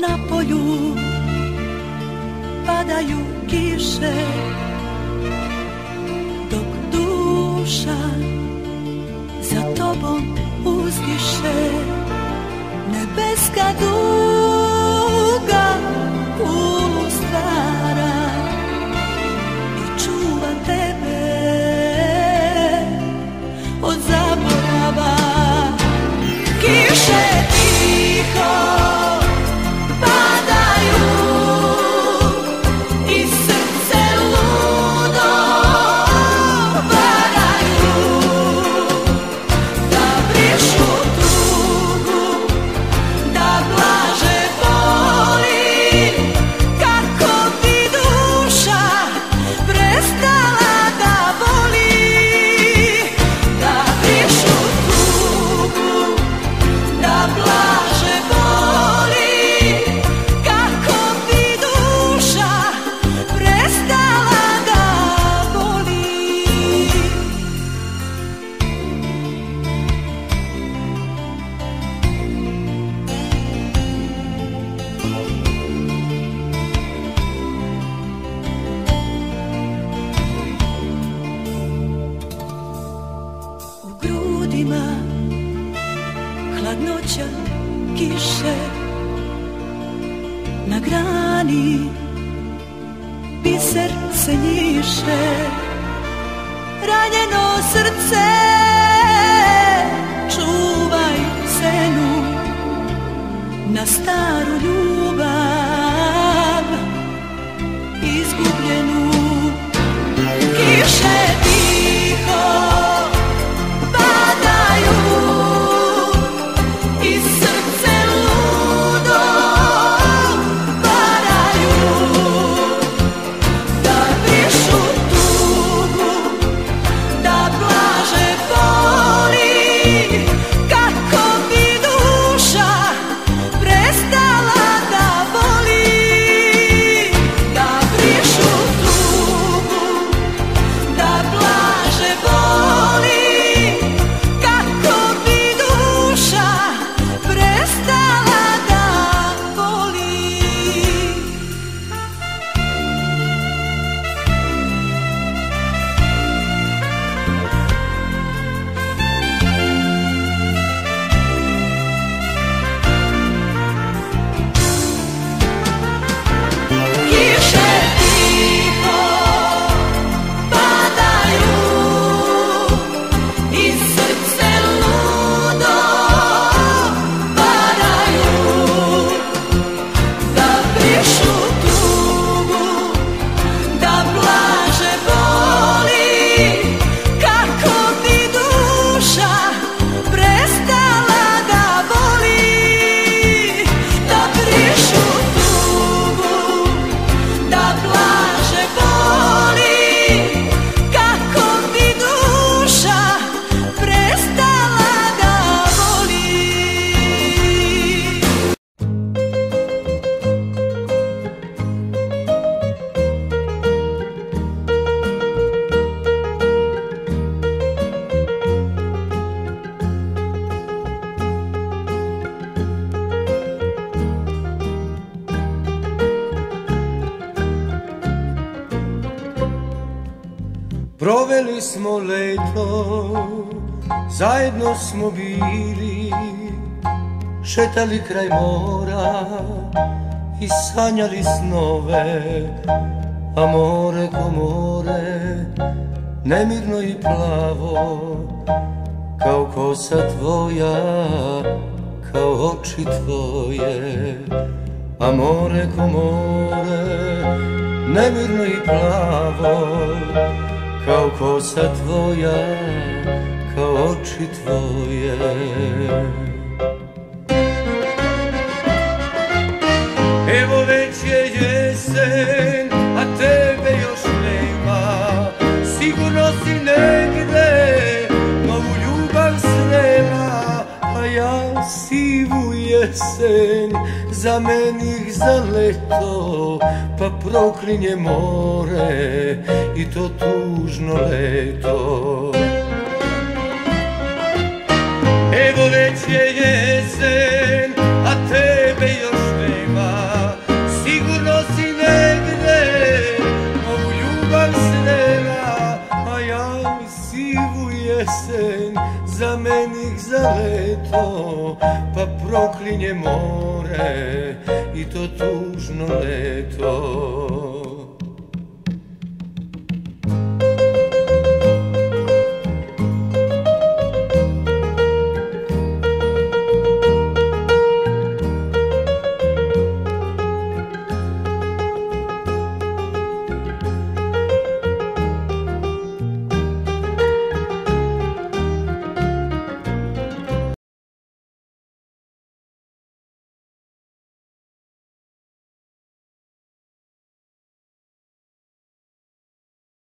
Na polju padaju kiše Dok duša za tobom uzdiše Nebeska duga kiše na grani biser se njiše ranjeno srce Proveli smo leto, zajedno smo bili, šetali kraj mora i sanjali snove, a more ko more, nemirno i plavo, kao kosa tvoja, kao oči tvoje, a more ko more, nemirno i plavo, kao kosa tvoja, kao oči tvoje. Evo već je jesen, sivu jesen za menih zaleto pa proklinje more i to tužno leto. Evo već je jesen, a tebe još nema. Sigurno si negde, ovu ljubav snema A ja sivu jesen za menih zaleto Pa proklinje more i to tužno leto.